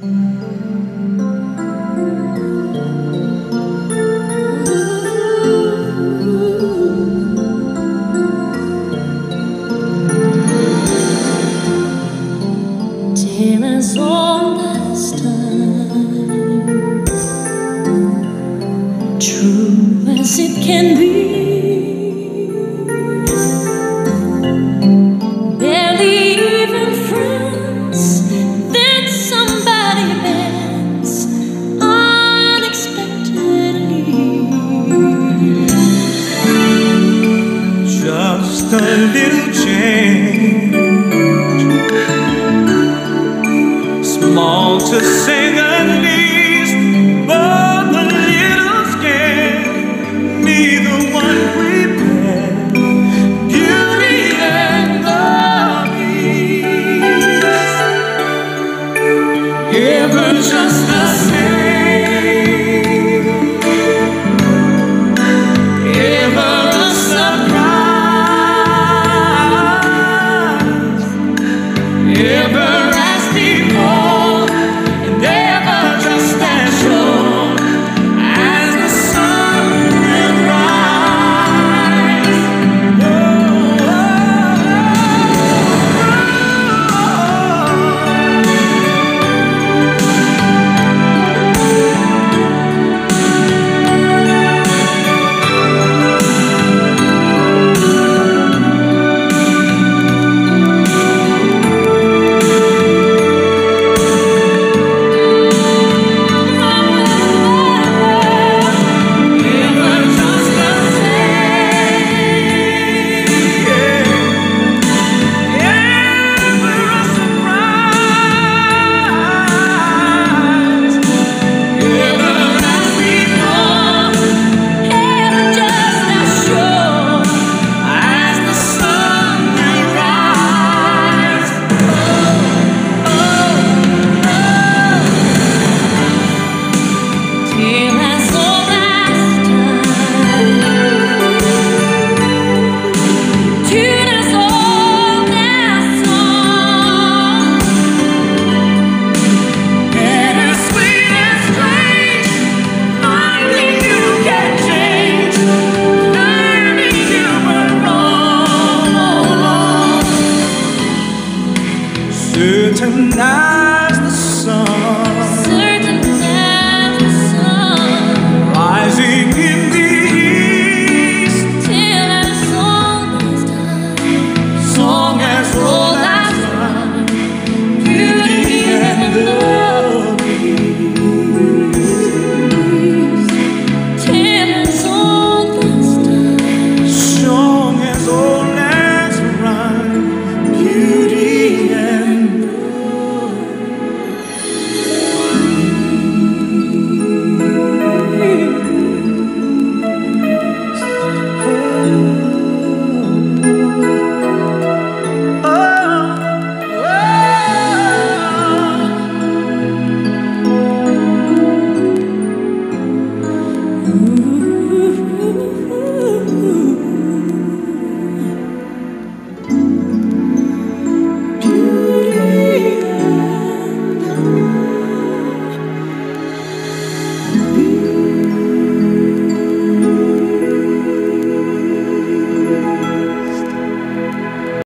true as it can be. Just a little change, small to say the least, but the little scared. Neither one prepared. Beauty and the Beast, ever just. certain night.